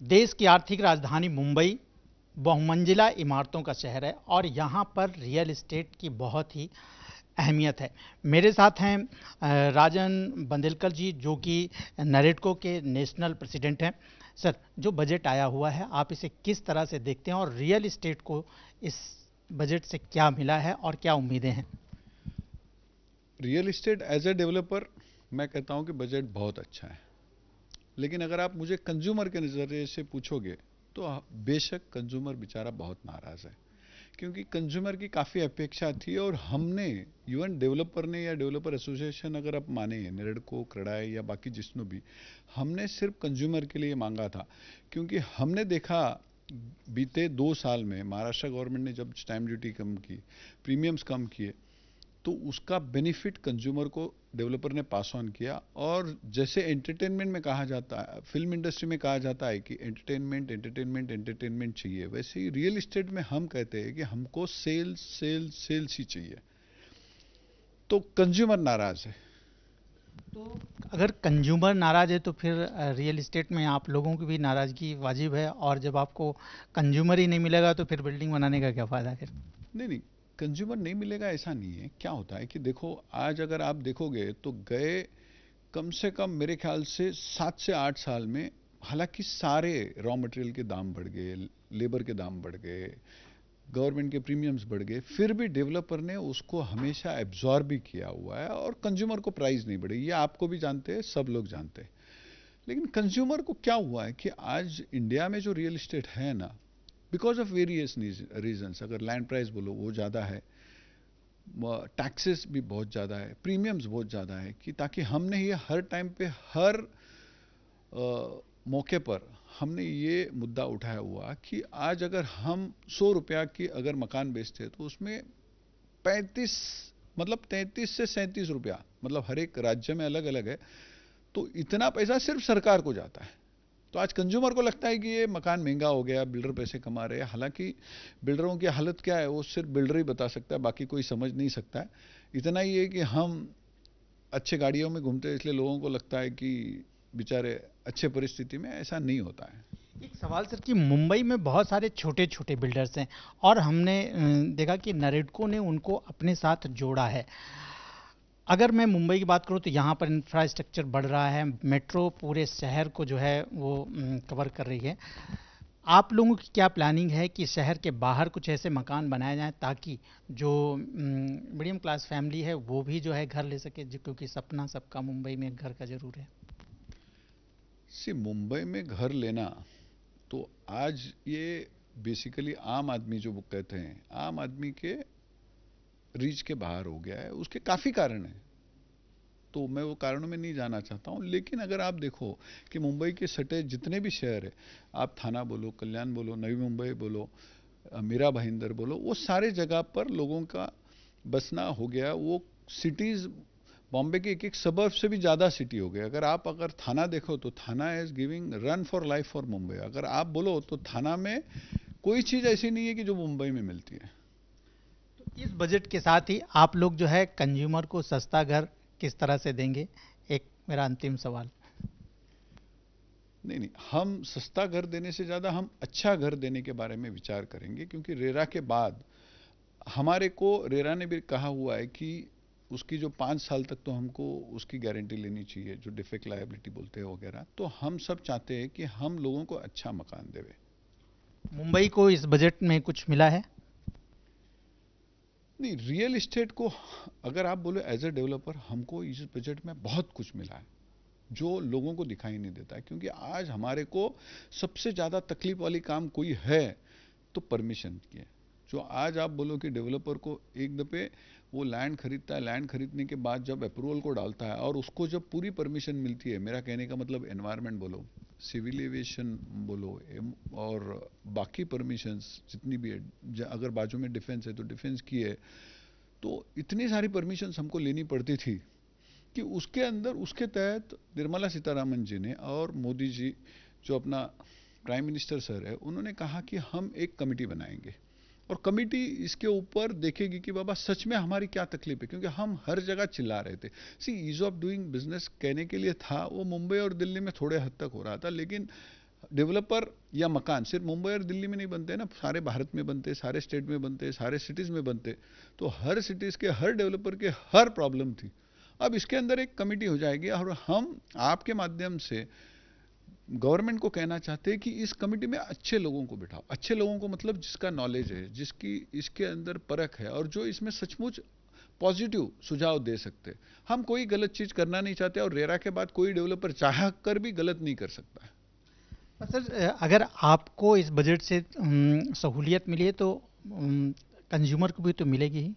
देश की आर्थिक राजधानी मुंबई बहुमंजिला इमारतों का शहर है और यहाँ पर रियल इस्टेट की बहुत ही अहमियत है। मेरे साथ हैं राजन बंदेलकर जी, जो कि नरेटको के नेशनल प्रेसिडेंट हैं। सर, जो बजट आया हुआ है, आप इसे किस तरह से देखते हैं और रियल इस्टेट को इस बजट से क्या मिला है और क्या उम्मीदें हैं? Real estate as a developer, मैं कहता हूँ कि बजट बहुत अच्छा है। लेकिन अगर आप मुझे कंज्यूमर के नज़रिए से पूछोगे तो बेशक कंज्यूमर बेचारा बहुत नाराज़ है। क्योंकि कंज्यूमर की काफ़ी अपेक्षा थी और हमने इवन डेवलपर ने या डेवलपर एसोसिएशन अगर आप माने नेरडको क्रडाई या बाकी जिसनों भी, हमने सिर्फ़ कंज्यूमर के लिए मांगा था। क्योंकि हमने देखा, बीते दो साल में, महाराष्ट्र गवर्नमेंट ने जब स्टैम्प ड्यूटी कम की प्रीमियम्स कम किए तो उसका बेनिफिट कंज्यूमर को डेवलपर ने पास ऑन किया और जैसे एंटरटेनमेंट में कहा जाता है फ़िल्म इंडस्ट्री में कहा जाता है कि एंटरटेनमेंट एंटरटेनमेंट एंटरटेनमेंट चाहिए। वैसे ही रियल इस्टेट में हम कहते हैं कि हमको सेल्स सेल्स सेल्स ही चाहिए। तो कंज्यूमर नाराज़ है। तो अगर कंज्यूमर नाराज़ है तो फिर रियल इस्टेट में आप लोगों की भी नाराज़गी वाजिब है और जब आपको कंज्यूमर ही नहीं मिलेगा तो फिर बिल्डिंग बनाने का क्या फ़ायदा फिर? नहीं नहीं। कंज्यूमर नहीं मिलेगा, ऐसा नहीं है। क्या होता है कि देखो, आज अगर आप देखोगे तो गए कम से कम मेरे ख्याल से सात से आठ साल में, हालाँकि सारे रॉ मटेरियल के दाम बढ़ गए लेबर के दाम बढ़ गए गवर्नमेंट के प्रीमियम्स बढ़ गए, फिर भी डेवलपर ने उसको हमेशा एब्जॉर्ब भी किया हुआ है और कंज्यूमर को प्राइस नहीं बढ़ी। ये आपको भी जानते हैं, सब लोग जानते हैं। लेकिन कंज्यूमर को क्या हुआ है कि आज इंडिया में जो रियल इस्टेट है ना बिकॉज़ ऑफ़ वेरियस रीजन्स अगर लैंड प्राइस बोलो वो ज़्यादा है टैक्सेस भी बहुत ज़्यादा है प्रीमियम्स बहुत ज़्यादा है कि ताकि हमने ये हर टाइम पे हर आ, मौके पर हमने ये मुद्दा उठाया हुआ कि आज अगर हम सौ रुपया की अगर मकान बेचते हैं तो उसमें पैंतीस मतलब तैंतीस से सैंतीस रुपया मतलब हर एक राज्य में अलग अलग है तो इतना पैसा सिर्फ़ सरकार को जाता है। तो आज कंज्यूमर को लगता है कि ये मकान महँगा हो गया बिल्डर पैसे कमा रहे हैं। हालाँकि बिल्डरों की हालत क्या है, वो सिर्फ़ बिल्डर ही बता सकता है, बाकी कोई समझ नहीं सकता है। इतना ही है कि हम अच्छे गाड़ियों में घूमते हैं, इसलिए लोगों को लगता है कि बेचारे अच्छे परिस्थिति में ऐसा नहीं होता है। एक सवाल सर कि मुंबई में बहुत सारे छोटे छोटे बिल्डर्स हैं और हमने देखा कि नरेडको ने उनको अपने साथ जोड़ा है। अगर मैं मुंबई की बात करूँ तो यहाँ पर इंफ्रास्ट्रक्चर बढ़ रहा है मेट्रो पूरे शहर को जो है वो कवर कर रही है। आप लोगों की क्या प्लानिंग है कि शहर के बाहर कुछ ऐसे मकान बनाए जाएँ ताकि जो मीडियम क्लास फैमिली है वो भी जो है घर ले सके क्योंकि सपना सबका मुंबई में घर का ज़रूर है। सी, मुंबई में घर लेना तो आज ये बेसिकली आम आदमी जो वो कहते हैं, आम आदमी के रीच के बाहर हो गया है, उसके काफ़ी कारण हैं। तो मैं वो कारणों में नहीं जाना चाहता हूँ, लेकिन अगर आप देखो कि मुंबई के सटे जितने भी शहर है, आप थाना बोलो, कल्याण बोलो, नवी मुंबई बोलो मीरा भाईंदर बोलो, वो सारे जगह पर लोगों का बसना हो गया, वो सिटीज़ बॉम्बे के एक एक सबर्फ से भी ज़्यादा सिटी हो गई अगर आप अगर थाना देखो तो Thana is giving run for life for Mumbai. अगर आप बोलो तो थाना में कोई चीज़ ऐसी नहीं है कि जो मुंबई में मिलती है। इस बजट के साथ ही आप लोग जो है कंज्यूमर को सस्ता घर किस तरह से देंगे? एक मेरा अंतिम सवाल। नहीं नहीं हम सस्ता घर देने से ज़्यादा हम अच्छा घर देने के बारे में विचार करेंगे क्योंकि रेरा के बाद हमारे को रेरा ने भी कहा हुआ है कि उसकी जो पाँच साल तक तो हमको उसकी गारंटी लेनी चाहिए जो डिफेक्ट लाइबिलिटी बोलते हैं वगैरह तो हम सब चाहते हैं कि हम लोगों को अच्छा मकान देवे। मुंबई को इस बजट में कुछ मिला है? नहीं रियल इस्टेट को, अगर आप बोलो एज ए डेवलपर हमको इस बजट में बहुत कुछ मिला है, जो लोगों को दिखाई नहीं देता है, क्योंकि आज हमारे को सबसे ज़्यादा तकलीफ़ वाली काम कोई है तो परमिशन की है। जो आज आप बोलो कि डेवलपर को एक दफ़े वो लैंड खरीदता है लैंड खरीदने के बाद जब अप्रूवल को डालता है और उसको जब पूरी परमिशन मिलती है, मेरा कहने का मतलब एनवायरनमेंट बोलो सिविल एविएशन बोलो और बाकी परमिशंस जितनी भी है अगर बाजू में डिफेंस है तो डिफेंस की है तो इतनी सारी परमिशंस हमको लेनी पड़ती थी कि उसके अंदर, उसके तहत निर्मला सीतारामन जी ने और मोदी जी, जो अपना प्राइम मिनिस्टर सर है, उन्होंने कहा कि हम एक कमेटी बनाएँगे। और कमेटी इसके ऊपर देखेगी कि बाबा सच में हमारी क्या तकलीफ़ है, क्योंकि हम हर जगह चिल्ला रहे थे। See ease of doing business कहने के लिए था, वो मुंबई और दिल्ली में थोड़े हद तक हो रहा था, लेकिन डेवलपर या मकान, सिर्फ़ मुंबई और दिल्ली में नहीं बनते ना, सारे भारत में बनते, सारे स्टेट में बनते, सारे सिटीज़ में बनते तो हर सिटीज़ के, हर डेवलपर के हर प्रॉब्लम थी। अब इसके अंदर एक कमेटी हो जाएगी, और हम, आपके माध्यम से गवर्नमेंट को कहना चाहते हैं कि इस कमेटी में अच्छे लोगों को बिठाओ। अच्छे लोगों को मतलब जिसका नॉलेज है, जिसकी, इसके अंदर परख है और जो इसमें सचमुच पॉजिटिव सुझाव दे सकते हम कोई गलत चीज़ करना नहीं चाहते और रेरा के बाद कोई डेवलपर चाह कर भी गलत नहीं कर सकता है। सर, अगर आपको इस बजट से सहूलियत मिली है तो कंज्यूमर को भी तो मिलेगी ही।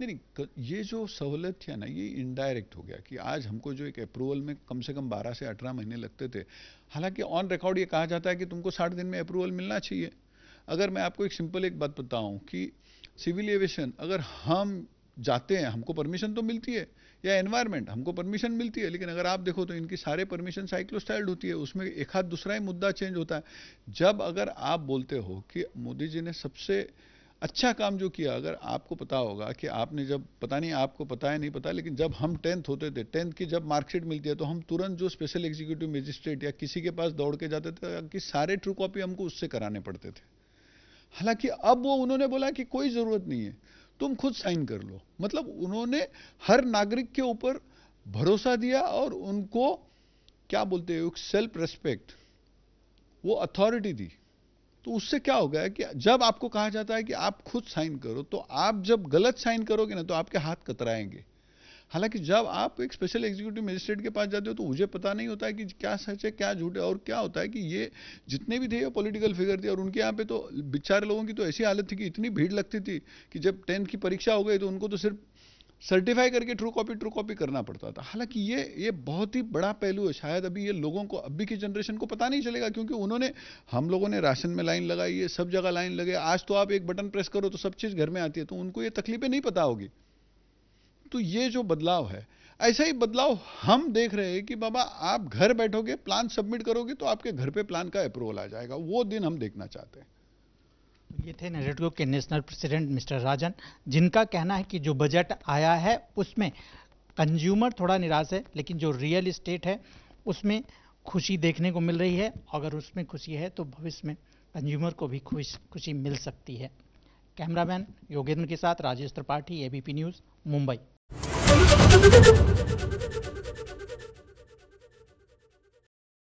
नहीं नहीं ये जो सहूलत थी ना, ये इनडायरेक्ट हो गया कि आज हमको जो एक अप्रूवल में कम से कम 12 से 18 महीने लगते थे। हालाँकि ऑन रिकॉर्ड ये कहा जाता है कि तुमको 60 दिन में अप्रूवल मिलना चाहिए। अगर मैं आपको एक सिंपल एक बात बताऊँ कि सिविल एविएशन अगर हम जाते हैं, हमको परमिशन तो मिलती है, या एनवायरमेंट हमको परमिशन मिलती है, लेकिन अगर आप देखो तो इनकी सारे परमिशन साइक्लोस्टाइल्ड होती है, उसमें एक हाथ दूसरा ही मुद्दा चेंज होता है। जब अगर आप बोलते हो कि मोदी जी ने सबसे अच्छा काम जो किया, अगर आपको पता होगा कि आपने जब, पता नहीं आपको पता है, नहीं पता, लेकिन जब हम टेंथ होते थे, टेंथ की जब मार्कशीट मिलती है तो हम तुरंत जो स्पेशल एग्जीक्यूटिव मजिस्ट्रेट या किसी के पास दौड़ के जाते थे, कि सारे ट्रू कॉपी हमको उससे कराने पड़ते थे। हालाँकि अब वो उन्होंने बोला कि कोई ज़रूरत नहीं है, तुम खुद साइन कर लो। मतलब उन्होंने हर नागरिक के ऊपर भरोसा दिया और उनको, क्या बोलते हैं सेल्फ रेस्पेक्ट वो अथॉरिटी दी। तो उससे क्या हो गया कि जब आपको कहा जाता है कि आप खुद साइन करो तो आप जब गलत साइन करोगे ना तो आपके हाथ कतराएँगे। हालाँकि जब आप एक स्पेशल एग्जीक्यूटिव मजिस्ट्रेट के पास जाते हो तो मुझे पता नहीं होता है कि क्या सच है, क्या झूठ है, और क्या होता है कि ये जितने भी थे पॉलिटिकल फिगर थे, और उनके यहाँ पे तो बेचारे लोगों की तो ऐसी हालत थी कि इतनी भीड़ लगती थी कि जब टेंथ की परीक्षा हो गई तो उनको तो सिर्फ़ सर्टिफाई करके ट्रू कॉपी ट्रू कॉपी करना पड़ता था। हालाँकि ये ये बहुत ही बड़ा पहलू है। शायद अभी ये लोगों को, अभी की जनरेशन को पता नहीं चलेगा, क्योंकि उन्होंने, हम लोगों ने राशन में लाइन लगाई है, सब जगह लाइन लगे। आज तो आप एक बटन प्रेस करो तो सब चीज़ घर में आती है तो उनको ये तकलीफें नहीं पता होगी। तो ये जो बदलाव है, ऐसा ही बदलाव हम देख रहे हैं कि बाबा, आप घर बैठोगे प्लान सबमिट करोगे तो आपके घर पे प्लान का अप्रूवल आ जाएगा। वो दिन हम देखना चाहते हैं। ये थे नेरेटो के नेशनल प्रेसिडेंट मिस्टर राजन जिनका कहना है कि जो बजट आया है, उसमें कंज्यूमर थोड़ा निराश है, लेकिन जो रियल इस्टेट है, उसमें खुशी देखने को मिल रही है। अगर उसमें खुशी है तो भविष्य में कंज्यूमर को भी खुश, खुशी मिल सकती है। कैमरामैन योगेंद्र के साथ राजेश त्रिपाठी एबीपी न्यूज़ मुंबई।